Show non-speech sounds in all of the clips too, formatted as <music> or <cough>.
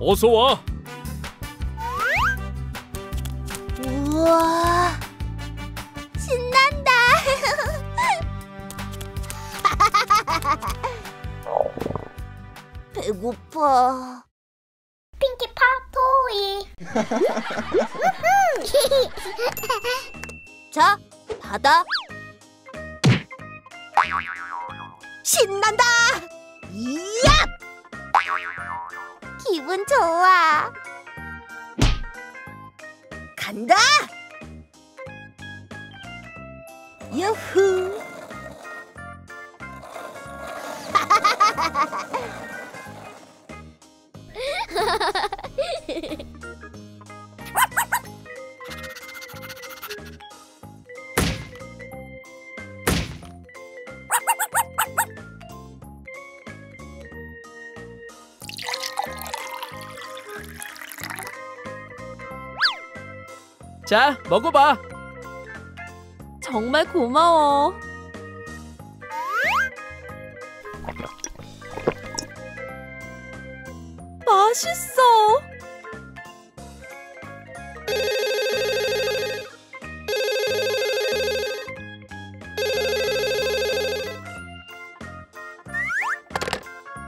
어서 와. 우와 신난다. <laughs> 배고파. 핑키 파 토이. <laughs> 자 받아 신난다. 이야 기분 좋아. 간다! 유후 <laughs> 자, 먹어봐. 정말 고마워. 맛있어.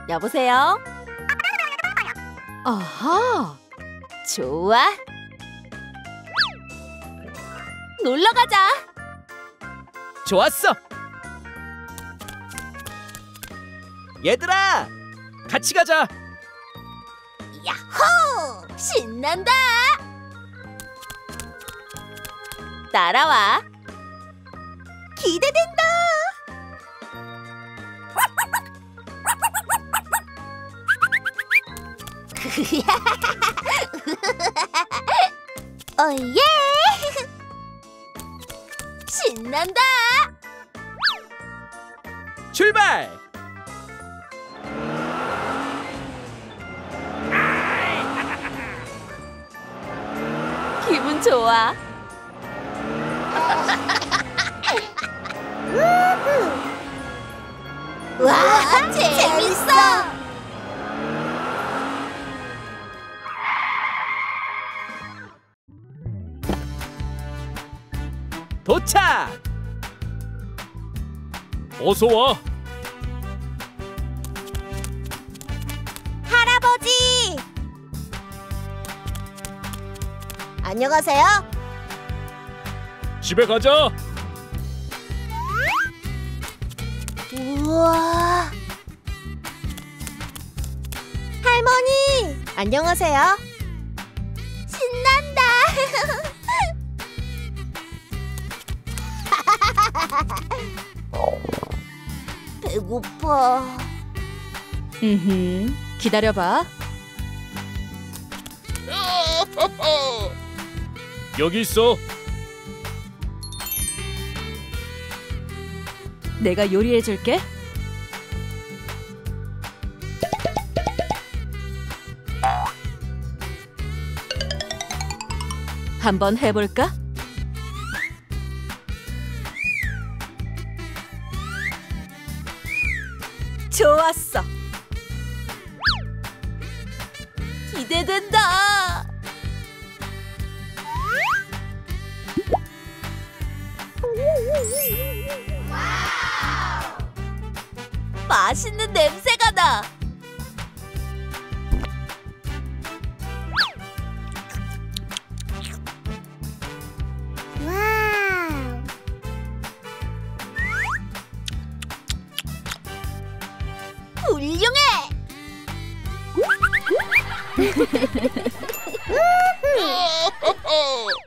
여보세요? 아하, 좋아. 놀러 가자. 좋았어. 얘들아, 같이 가자. 야호 신난다 따라와. 기대된다 <laughs> 어예 신난다 출발. 기분 좋아. <laughs> 와 재밌어 도착. 어서 와. 할아버지 안녕하세요 집에 가자. 우와 할머니 안녕하세요 신난다 <laughs> 배고파 음, 기다려봐. 여기 있어. 내가 요리해 줄게. 한번 해볼까? 좋았어. 기대된다. 맛있는 냄새가 나. 훌륭해! <laughs> <laughs> <laughs> 음. 어, 어, 어.